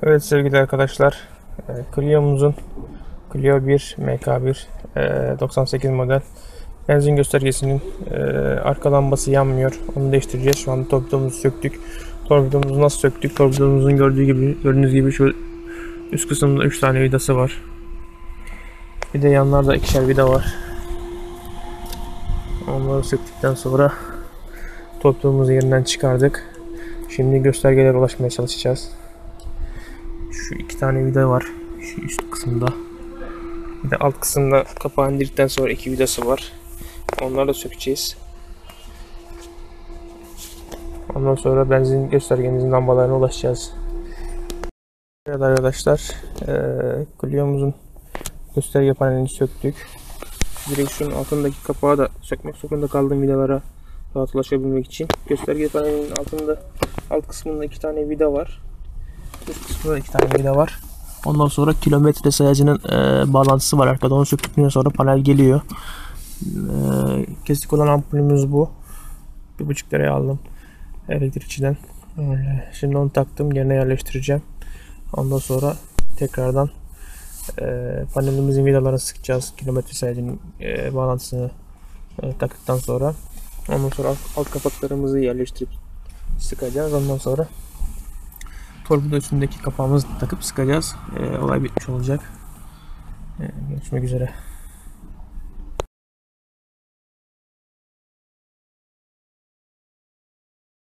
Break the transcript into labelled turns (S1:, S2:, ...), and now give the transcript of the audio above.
S1: Evet sevgili arkadaşlar, e, Clio'muzun Clio 1 MK1 e, 98 model benzin göstergesinin e, arka lambası yanmıyor. Onu değiştireceğiz. Şu anda torpidomuzu söktük. Torpidomuzu nasıl söktük? Torpidomuzun gördüğü gibi, gördüğünüz gibi şu üst kısımda 3 tane vidası var. Bir de yanlarda ikişer vida var. Onları söktükten sonra torpidomuzu yerinden çıkardık. Şimdi göstergelere ulaşmaya çalışacağız. Şu iki tane vida var. Şu üst kısımda. Bir de alt kısımda kapağı indirdikten sonra iki vidası var. Onları da sökeceğiz. Ondan sonra benzin göstergemizin lambalarına ulaşacağız. Evet arkadaşlar, eee Clio'muzun gösterge panelini söktük. Direksiyonun altındaki kapağı da sökmek zorunda kaldığım vidalara rahat ulaşabilmek için. Gösterge panelinin altında alt kısmında iki tane vida var. Kısmında iki tane vida var. Ondan sonra kilometre sayacının e, bağlantısı var arkada. Onu söktükten sonra panel geliyor. E, kesik olan ampulümüz bu. Bir buçuk liraya aldım elektrikçiden. Öyle. Şimdi onu taktım. Yerine yerleştireceğim. Ondan sonra tekrardan e, panelimizin vidalarını sıkacağız. Kilometre sayacının e, bağlantısını e, taktıktan sonra. Ondan sonra alt, alt kapaklarımızı yerleştirip sıkacağız. Ondan sonra torpido üstündeki kapağımızı takıp sıkacağız. E, olay bitmiş olacak. E, görüşmek üzere.